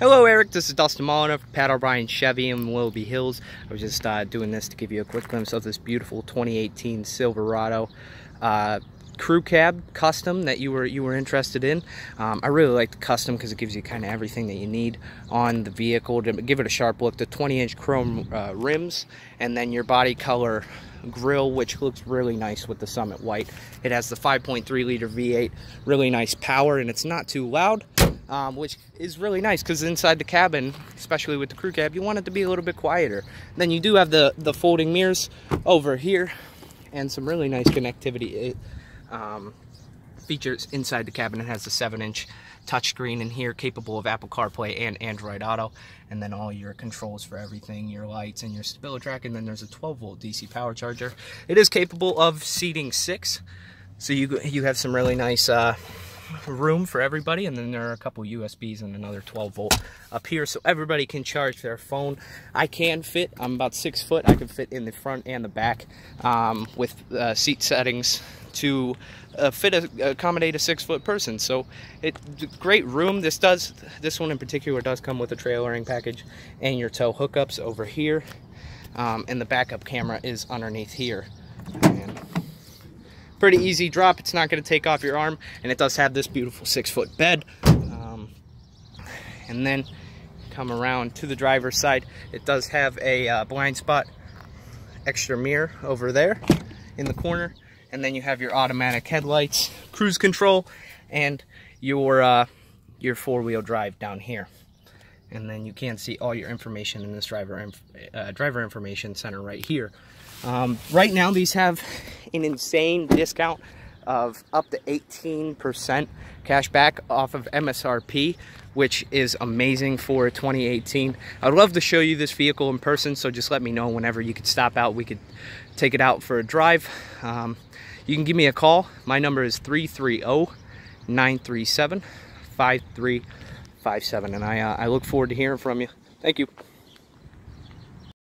Hello Eric, this is Dustin Molina from Pat O'Brien Chevy in Willoughby Hills. I was just uh, doing this to give you a quick glimpse of this beautiful 2018 Silverado uh, crew cab custom that you were you were interested in. Um, I really like the custom because it gives you kind of everything that you need on the vehicle to give it a sharp look. The 20 inch chrome uh, rims and then your body color grill which looks really nice with the Summit White. It has the 5.3 liter V8, really nice power and it's not too loud um, which is really nice because inside the cabin, especially with the crew cab, you want it to be a little bit quieter. Then you do have the, the folding mirrors over here and some really nice connectivity um, features inside the cabin. It has a 7-inch touchscreen in here capable of Apple CarPlay and Android Auto. And then all your controls for everything, your lights and your StabiliTrak. And then there's a 12 volt DC power charger. It is capable of seating six. So you, you have some really nice uh, room for everybody and then there are a couple USBs and another 12 volt up here so everybody can charge their phone. I can fit I'm about six foot I can fit in the front and the back um, with uh, seat settings to uh, fit a, accommodate a six foot person so it great room. This does this one in particular does come with a trailering package and your tow hookups over here um, and the backup camera is underneath here. And pretty easy drop. It's not going to take off your arm. And it does have this beautiful six foot bed. Um, and then come around to the driver's side. It does have a uh, blind spot extra mirror over there in the corner. And then you have your automatic headlights, cruise control, and your, uh, your four-wheel drive down here. And then you can see all your information in this driver, inf uh, driver information center right here. Um, right now, these have an insane discount of up to 18% cash back off of MSRP, which is amazing for 2018. I'd love to show you this vehicle in person, so just let me know whenever you could stop out. We could take it out for a drive. Um, you can give me a call. My number is 330-937-5357, and I, uh, I look forward to hearing from you. Thank you.